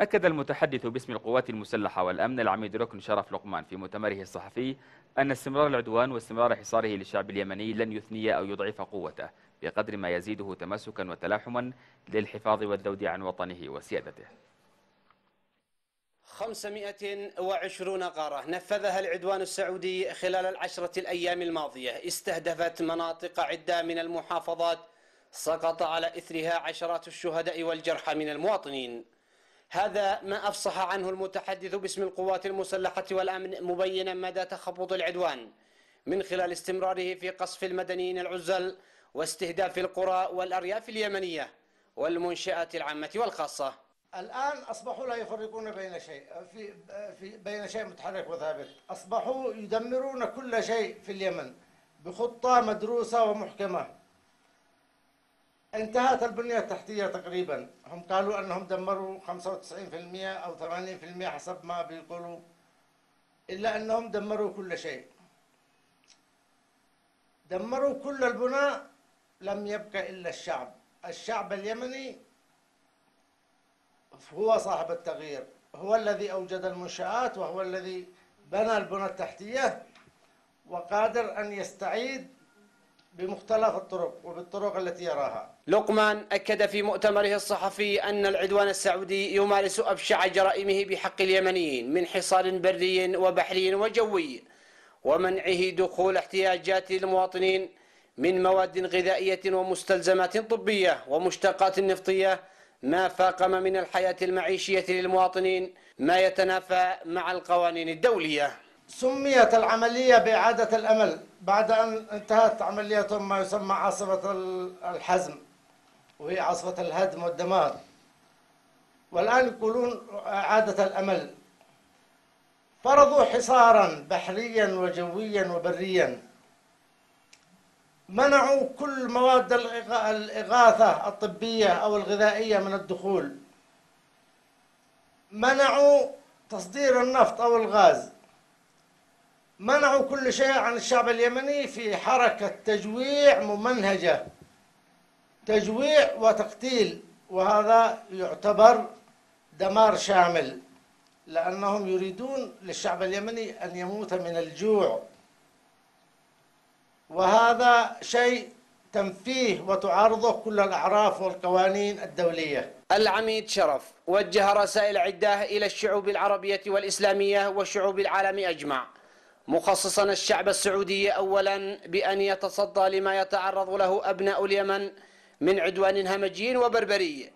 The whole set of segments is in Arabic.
أكد المتحدث باسم القوات المسلحة والأمن العميد ركن شرف لقمان في مؤتمره الصحفي أن استمرار العدوان واستمرار حصاره للشعب اليمني لن يثني أو يضعف قوته بقدر ما يزيده تمسكا وتلاحما للحفاظ والذود عن وطنه وسيادته. 520 غارة نفذها العدوان السعودي خلال العشرة الأيام الماضية. استهدفت مناطق عدة من المحافظات سقط على إثرها عشرات الشهداء والجرحى من المواطنين. هذا ما أفصح عنه المتحدث باسم القوات المسلحة والأمن مبينا مدى تخبط العدوان. من خلال استمراره في قصف المدنيين العزل واستهداف القرى والأرياف اليمنية والمنشآت العامة والخاصة. الآن أصبحوا لا يفرقون بين شيء في, في بين شيء متحرك وثابت. أصبحوا يدمرون كل شيء في اليمن بخطة مدروسة ومحكمة. انتهت البنية التحتية تقريبا. هم قالوا أنهم دمروا 95% أو 80% حسب ما بيقولوا إلا أنهم دمروا كل شيء. دمروا كل البناء لم يبقى إلا الشعب. الشعب اليمني هو صاحب التغيير هو الذي أوجد المنشآت وهو الذي بنى البنى التحتية وقادر أن يستعيد بمختلف الطرق وبالطرق التي يراها. لقمان أكد في مؤتمره الصحفي أن العدوان السعودي يمارس أبشع جرائمه بحق اليمنيين من حصار بري وبحري وجوي ومنعه دخول احتياجات المواطنين من مواد غذائية ومستلزمات طبية ومشتقات نفطية ما فاقم من الحياة المعيشية للمواطنين ما يتنافى مع القوانين الدولية. سميت العملية بإعادة الأمل بعد أن انتهت عملية ما يسمى عاصفة الحزم وهي عاصفة الهدم والدمار. والآن يقولون إعادة الأمل. فرضوا حصارا بحريا وجويا وبريا. منعوا كل مواد الإغاثة الطبية أو الغذائية من الدخول. منعوا تصدير النفط أو الغاز. منعوا كل شيء عن الشعب اليمني في حركة تجويع ممنهجة. تجويع وتقتيل وهذا يعتبر دمار شامل لأنهم يريدون للشعب اليمني أن يموت من الجوع. وهذا شيء تنفيه وتعارضه كل الأعراف والقوانين الدولية. العميد شرف وجه رسائل عدة إلى الشعوب العربية والإسلامية وشعوب العالم أجمع. مخصصا الشعب السعودي أولا بأن يتصدى لما يتعرض له أبناء اليمن من عدوان همجي وبربري.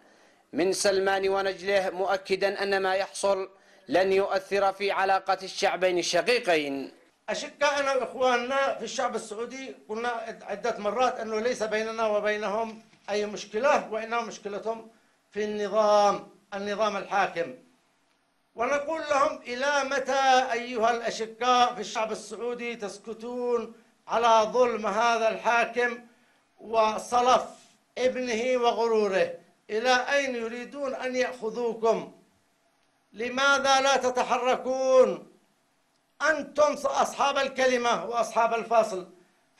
من سلمان ونجله مؤكدا أن ما يحصل لن يؤثر في علاقة الشعبين الشقيقين. أشقائنا وإخواننا في الشعب السعودي قلنا عدة مرات أنه ليس بيننا وبينهم أي مشكلة وإنما مشكلتهم في النظام النظام الحاكم. ونقول لهم إلى متى أيها الأشقاء في الشعب السعودي تسكتون على ظلم هذا الحاكم وصلف ابنه وغروره؟ إلى أين يريدون أن يأخذوكم؟ لماذا لا تتحركون؟ أنتم أصحاب الكلمة وأصحاب الفصل.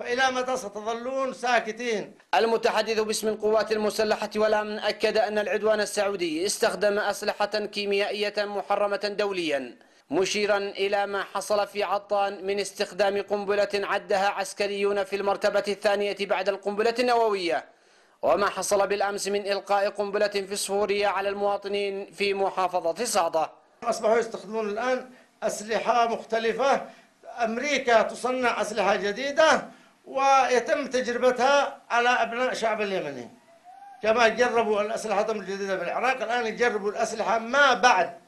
فإلى متى ستظلون ساكتين؟ المتحدث باسم القوات المسلحة والأمن أكد أن العدوان السعودي استخدم أسلحة كيميائية محرمة دوليا مشيرا إلى ما حصل في عطان من استخدام قنبلة عدها عسكريون في المرتبة الثانية بعد القنبلة النووية. وما حصل بالأمس من إلقاء قنبلة فسفورية على المواطنين في محافظة صعدة. أصبحوا يستخدمون الآن أسلحة مختلفة. أمريكا تصنع أسلحة جديدة. ويتم تجربتها على أبناء الشعب اليمني. كما جربوا الأسلحة الجديدة بالعراق الآن يجربوا الأسلحة ما بعد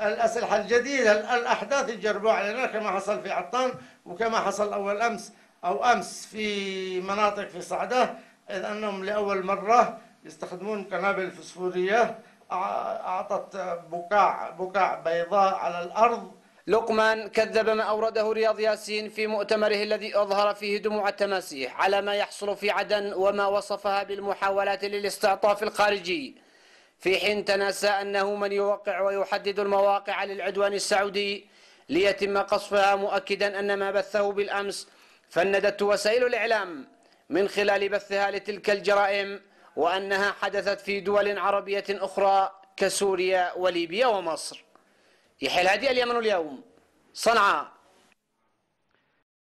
الأسلحة الجديدة. الأحداث يجربوا علينا كما حصل في عطان وكما حصل أول أمس أو أمس في مناطق في صعدة إذ أنهم لأول مرة يستخدمون قنابل فسفورية أعطت بقاع بقاع بيضاء على الأرض لقمان كذب ما أورده رياض ياسين في مؤتمره الذي أظهر فيه دموع التماسيح على ما يحصل في عدن وما وصفها بالمحاولات للاستعطاف الخارجي. في حين تناسى أنه من يوقع ويحدد المواقع للعدوان السعودي ليتم قصفها مؤكدا أن ما بثه بالأمس فندت وسائل الإعلام من خلال بثها لتلك الجرائم وأنها حدثت في دول عربية أخرى كسوريا وليبيا ومصر. يحيى الهادي اليمن اليوم صنعاء